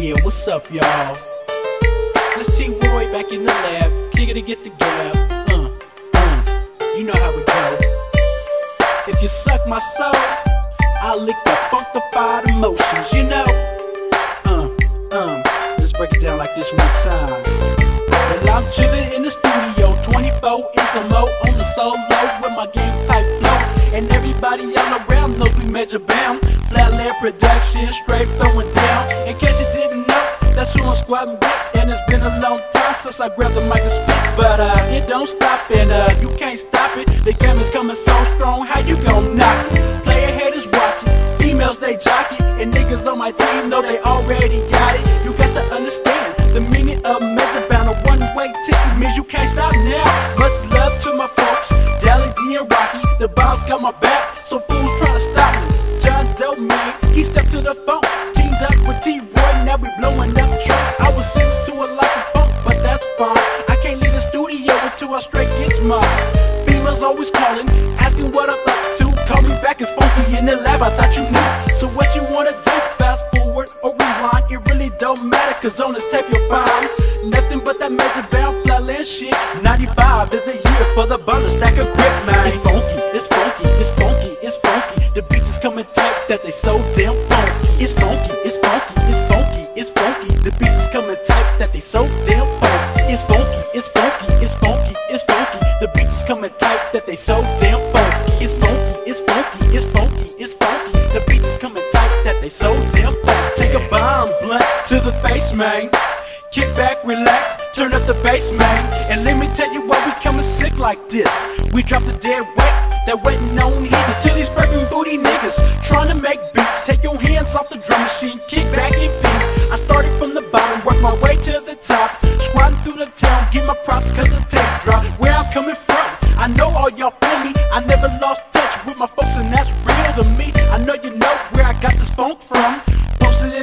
Yeah, what's up, y'all? This T Roy back in the lab, kicking to get the gab. Uh, uh, you know how it goes. If you suck my soul, I'll lick the funkified emotions, you know. Uh, um, let's break it down like this one time. Well, I'm chillin' in the studio, 24 in some mo on the solo with my game type flow. And everybody all around knows we major bound. Flatland production, straight throwing down. In case you didn't know, that's who I'm squatting with. And it's been a long time since I grabbed the mic and spit. But uh, it don't stop, and uh, you can't stop it. The game is coming so strong, how you gon' knock it? Player haters watching, females they jockey, and niggas on my team know they already got it. You got to understand the meaning of major bound. A one-way ticket means you can't stop now. Much love to my folks, Dally D and Rocky. The boss got my back, straight gets mine. Females always calling, asking what I'm up to. Call me back, it's funky in the lab, I thought you knew. So what you wanna do? Fast forward or rewind? It really don't matter, cause on this tape you'll find nothing but that major bound flatland shit. 95 is the year for the bundle stack of grip, man. It's funky, it's funky, it's funky, it's funky. The beats is coming tight that they so damn funky. It's funky, it's funky, it's funky, it's funky. The beats is coming tight that they so damn funky. It's funky, it's funky, it's funky, it's funky. The beats is coming tight that they so damn funky. It's funky, it's funky, it's funky, it's funky. The beats is coming tight that they so damn funky. Take a bomb blunt to the face, man. Kick back, relax, turn up the bass, man. And let me tell you why we coming sick like this. We drop the dead weight that wasn't on here to these prepping booty niggas trying to make beats. Take your hands off the drum machine, kick back and beat.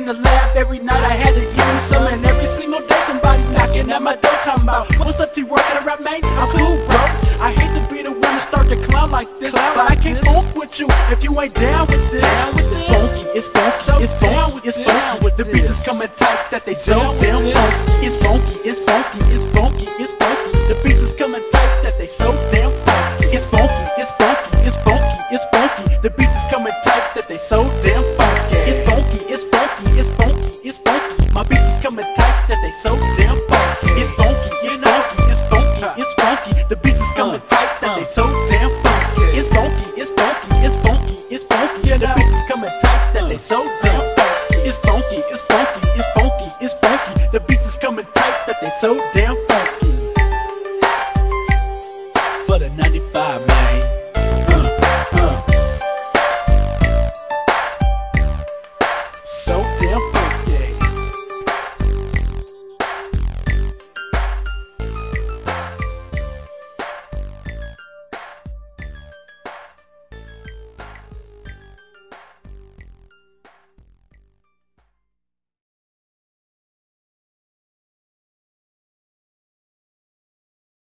The lab every night, I had to give me some, and every single day somebody knocking at my door talking about what's up to you working around, man? I'm cool, bro. I hate to be the one to start to clown like this, but I can't funk with you if you ain't down with this. It's funky, it's funky, it's funky, it's funky. The beats is coming tight that they so damn funky. It's funky, it's funky, it's funky, it's funky. The beats is coming tight that they so damn funky. It's funky, it's funky, it's funky, it's funky. The beats is coming tight that they so damn funky. So damn